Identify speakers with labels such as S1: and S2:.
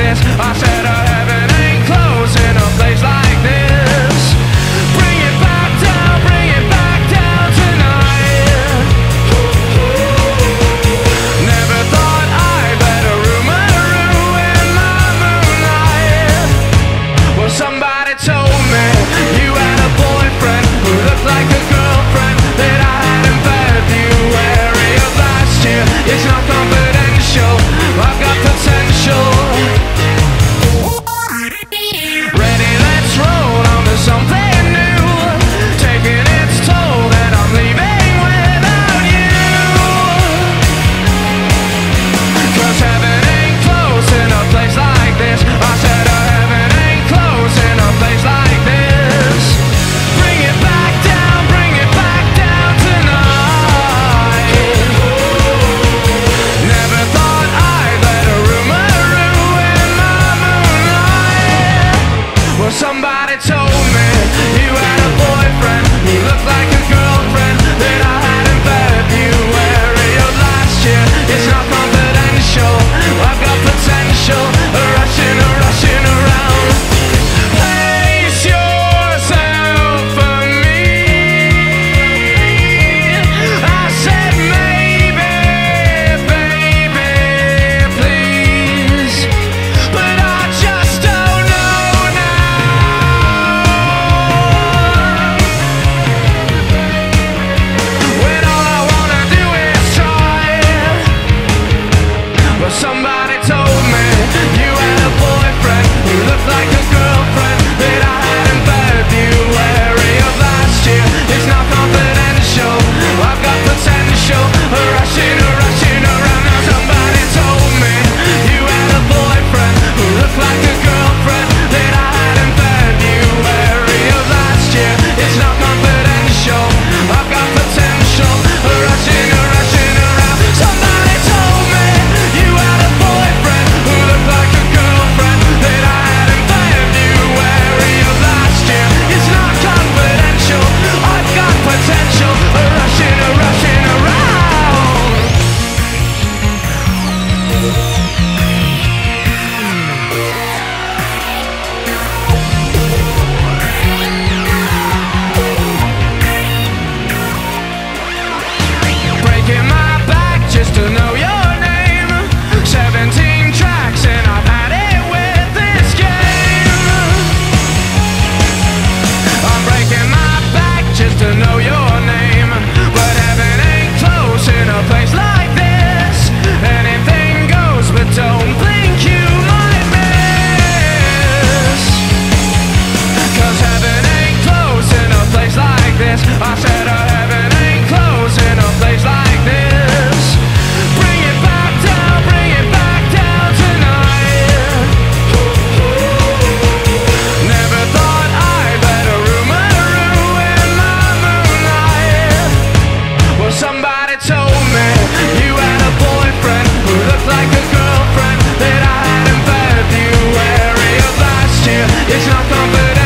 S1: I said uh, heaven ain't close in a place like this. Bring it back down, bring it back down tonight. Never thought I'd let a rumor ruin my moonlight. Well, somebody told me you had a boyfriend who looked like a girlfriend that I had in February of last year. It's not confidential, I've got It's not confident.